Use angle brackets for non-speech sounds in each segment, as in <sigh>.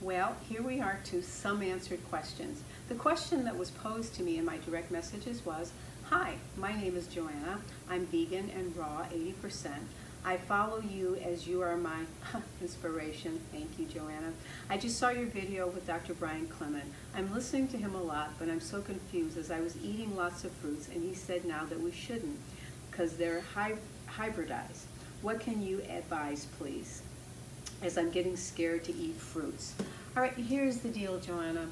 Well, here we are to some answered questions. The question that was posed to me in my direct messages was, Hi, my name is Joanna. I'm vegan and raw 80%. I follow you as you are my <laughs> inspiration. Thank you, Joanna. I just saw your video with Dr. Brian Clement. I'm listening to him a lot, but I'm so confused as I was eating lots of fruits and he said now that we shouldn't because they're hy hybridized. What can you advise, please? As I'm getting scared to eat fruits. All right, here's the deal, Joanna.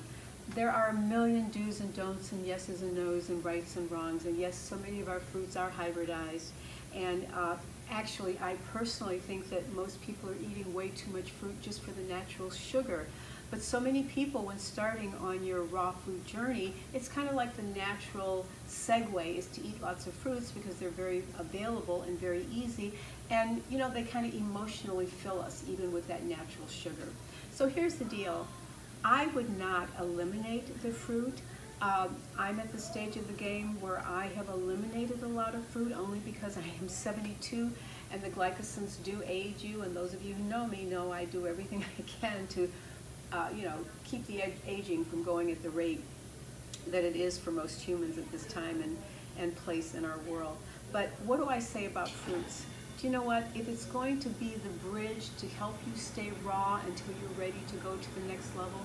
There are a million do's and don'ts and yeses and nos and rights and wrongs. And yes, so many of our fruits are hybridized. And uh, actually, I personally think that most people are eating way too much fruit just for the natural sugar. But so many people, when starting on your raw food journey, it's kind of like the natural segue is to eat lots of fruits because they're very available and very easy. And, you know, they kind of emotionally fill us, even with that natural sugar. So here's the deal. I would not eliminate the fruit. Um, I'm at the stage of the game where I have eliminated a lot of fruit only because I am 72 and the glycosins do age you and those of you who know me know I do everything <laughs> I can to uh, you know, keep the aging from going at the rate that it is for most humans at this time and, and place in our world. But what do I say about fruits? do you know what? If it's going to be the bridge to help you stay raw until you're ready to go to the next level,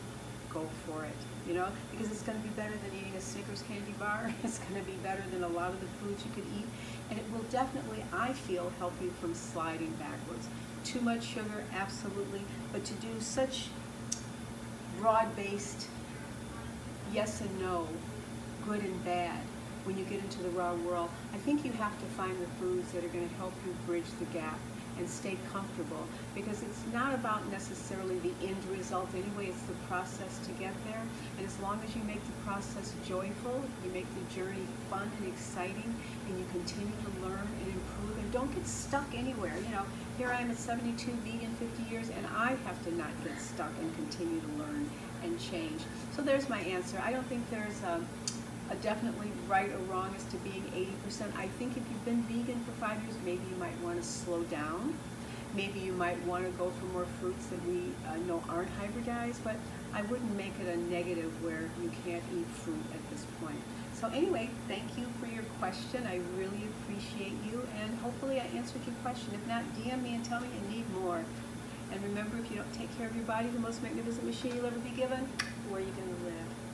go for it. You know, because it's going to be better than eating a Snickers candy bar. <laughs> It's going to be better than a lot of the foods you could eat. And it will definitely, I feel, help you from sliding backwards. Too much sugar, absolutely. But to do such broad-based yes and no, good and bad, when you get into the raw world, I think you have to find the foods that are going to help you bridge the gap and stay comfortable because it's not about necessarily the end result anyway, it's the process to get there. And as long as you make the process joyful, you make the journey fun and exciting, and you continue to learn and improve and don't get stuck anywhere. You know, here I am at 72, vegan 50 years, I have to not get stuck and continue to learn and change. So there's my answer. I don't think there's a a definitely right or wrong as to being 80%. I think if you've been vegan for five years, maybe you might want to slow down. Maybe you might want to go for more fruits that we uh, know aren't hybridized, but I wouldn't make it a negative where you can't eat fruit at this point. So anyway, thank you for your question. I really appreciate you, and hopefully I answered your question. If not, DM me and tell me you need more. And remember, if you don't take care of your body, the most magnificent machine you'll ever be given, where are you going to live?